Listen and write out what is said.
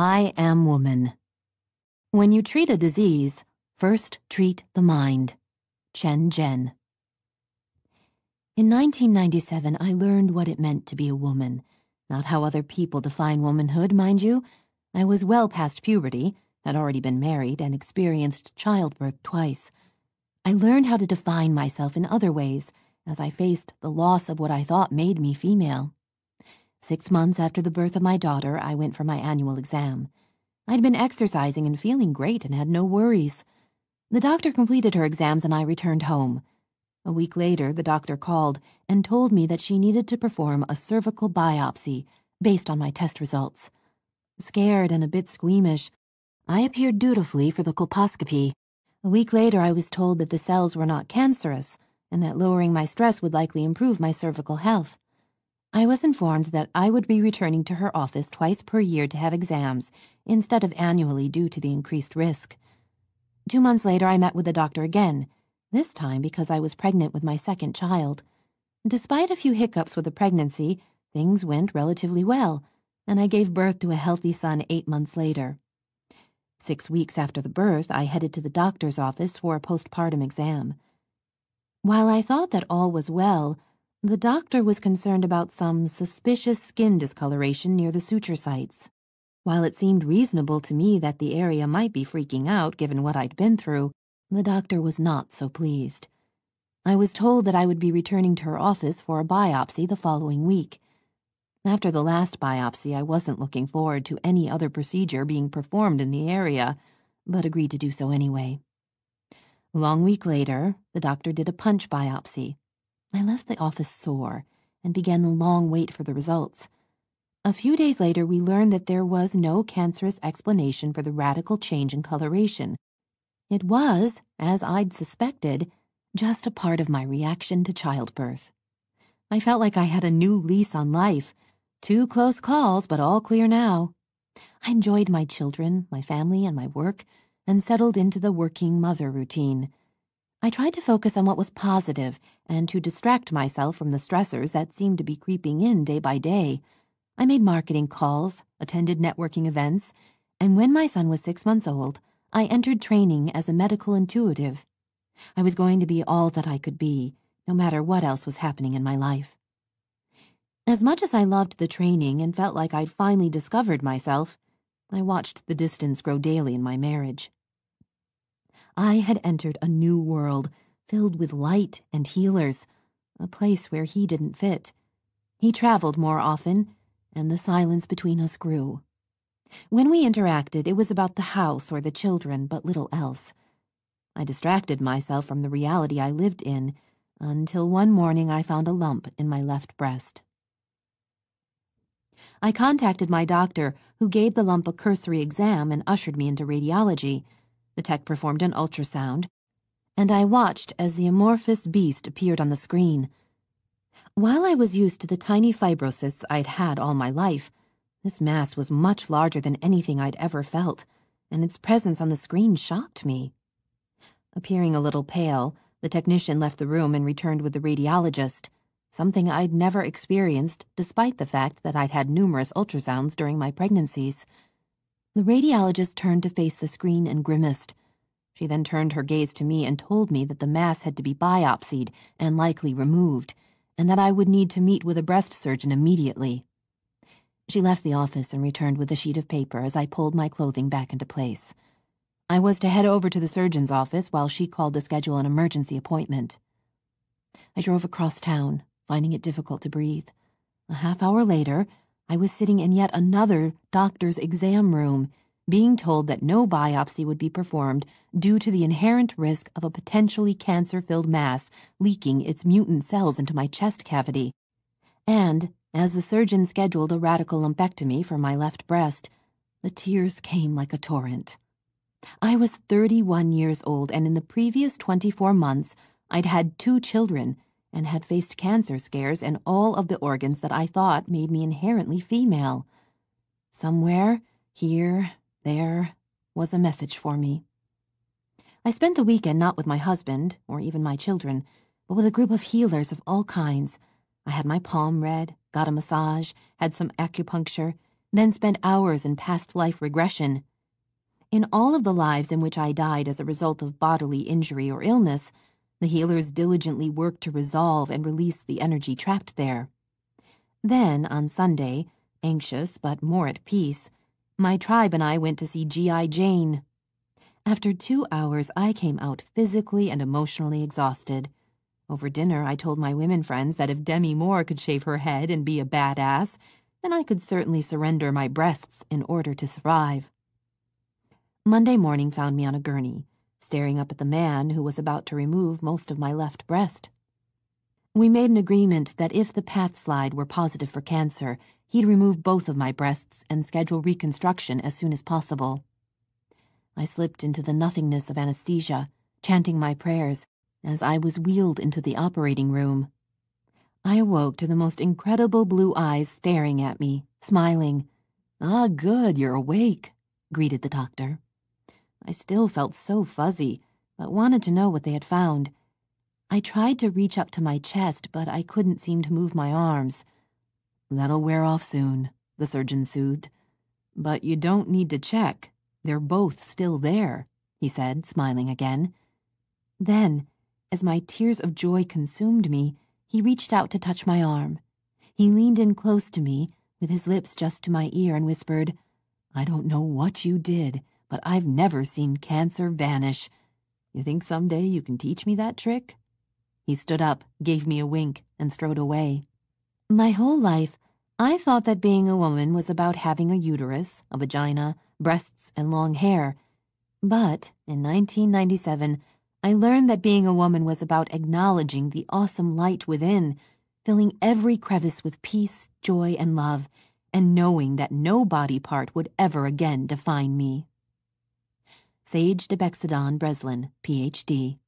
I am woman. When you treat a disease, first treat the mind. Chen Zhen. In 1997, I learned what it meant to be a woman. Not how other people define womanhood, mind you. I was well past puberty, had already been married, and experienced childbirth twice. I learned how to define myself in other ways as I faced the loss of what I thought made me female. Six months after the birth of my daughter, I went for my annual exam. I'd been exercising and feeling great and had no worries. The doctor completed her exams and I returned home. A week later, the doctor called and told me that she needed to perform a cervical biopsy based on my test results. Scared and a bit squeamish, I appeared dutifully for the colposcopy. A week later, I was told that the cells were not cancerous and that lowering my stress would likely improve my cervical health. I was informed that I would be returning to her office twice per year to have exams instead of annually due to the increased risk. Two months later, I met with the doctor again, this time because I was pregnant with my second child. Despite a few hiccups with the pregnancy, things went relatively well, and I gave birth to a healthy son eight months later. Six weeks after the birth, I headed to the doctor's office for a postpartum exam. While I thought that all was well, the doctor was concerned about some suspicious skin discoloration near the suture sites. While it seemed reasonable to me that the area might be freaking out given what I'd been through, the doctor was not so pleased. I was told that I would be returning to her office for a biopsy the following week. After the last biopsy, I wasn't looking forward to any other procedure being performed in the area, but agreed to do so anyway. A long week later, the doctor did a punch biopsy. I left the office sore and began the long wait for the results. A few days later, we learned that there was no cancerous explanation for the radical change in coloration. It was, as I'd suspected, just a part of my reaction to childbirth. I felt like I had a new lease on life. Two close calls, but all clear now. I enjoyed my children, my family, and my work, and settled into the working mother routine. I tried to focus on what was positive and to distract myself from the stressors that seemed to be creeping in day by day. I made marketing calls, attended networking events, and when my son was six months old, I entered training as a medical intuitive. I was going to be all that I could be, no matter what else was happening in my life. As much as I loved the training and felt like I'd finally discovered myself, I watched the distance grow daily in my marriage. I had entered a new world filled with light and healers, a place where he didn't fit. He traveled more often, and the silence between us grew. When we interacted, it was about the house or the children, but little else. I distracted myself from the reality I lived in until one morning I found a lump in my left breast. I contacted my doctor, who gave the lump a cursory exam and ushered me into radiology. The tech performed an ultrasound, and I watched as the amorphous beast appeared on the screen. While I was used to the tiny fibrocysts I'd had all my life, this mass was much larger than anything I'd ever felt, and its presence on the screen shocked me. Appearing a little pale, the technician left the room and returned with the radiologist, something I'd never experienced despite the fact that I'd had numerous ultrasounds during my pregnancies. The radiologist turned to face the screen and grimaced. She then turned her gaze to me and told me that the mass had to be biopsied and likely removed, and that I would need to meet with a breast surgeon immediately. She left the office and returned with a sheet of paper as I pulled my clothing back into place. I was to head over to the surgeon's office while she called to schedule an emergency appointment. I drove across town, finding it difficult to breathe. A half hour later, I was sitting in yet another doctor's exam room, being told that no biopsy would be performed due to the inherent risk of a potentially cancer filled mass leaking its mutant cells into my chest cavity. And, as the surgeon scheduled a radical lumpectomy for my left breast, the tears came like a torrent. I was 31 years old, and in the previous 24 months, I'd had two children and had faced cancer scares in all of the organs that I thought made me inherently female. Somewhere, here, there, was a message for me. I spent the weekend not with my husband, or even my children, but with a group of healers of all kinds. I had my palm read, got a massage, had some acupuncture, then spent hours in past life regression. In all of the lives in which I died as a result of bodily injury or illness, the healers diligently worked to resolve and release the energy trapped there. Then, on Sunday, anxious but more at peace, my tribe and I went to see G.I. Jane. After two hours, I came out physically and emotionally exhausted. Over dinner, I told my women friends that if Demi Moore could shave her head and be a badass, then I could certainly surrender my breasts in order to survive. Monday morning found me on a gurney, staring up at the man who was about to remove most of my left breast. We made an agreement that if the path slide were positive for cancer, he'd remove both of my breasts and schedule reconstruction as soon as possible. I slipped into the nothingness of anesthesia, chanting my prayers as I was wheeled into the operating room. I awoke to the most incredible blue eyes staring at me, smiling. Ah, good, you're awake, greeted the doctor. I still felt so fuzzy, but wanted to know what they had found. I tried to reach up to my chest, but I couldn't seem to move my arms. That'll wear off soon, the surgeon soothed. But you don't need to check. They're both still there, he said, smiling again. Then, as my tears of joy consumed me, he reached out to touch my arm. He leaned in close to me, with his lips just to my ear, and whispered, I don't know what you did, but I've never seen cancer vanish. You think someday you can teach me that trick? He stood up, gave me a wink, and strode away. My whole life, I thought that being a woman was about having a uterus, a vagina, breasts, and long hair. But in 1997, I learned that being a woman was about acknowledging the awesome light within, filling every crevice with peace, joy, and love, and knowing that no body part would ever again define me. Sage de Beixedon Breslin, Ph.D.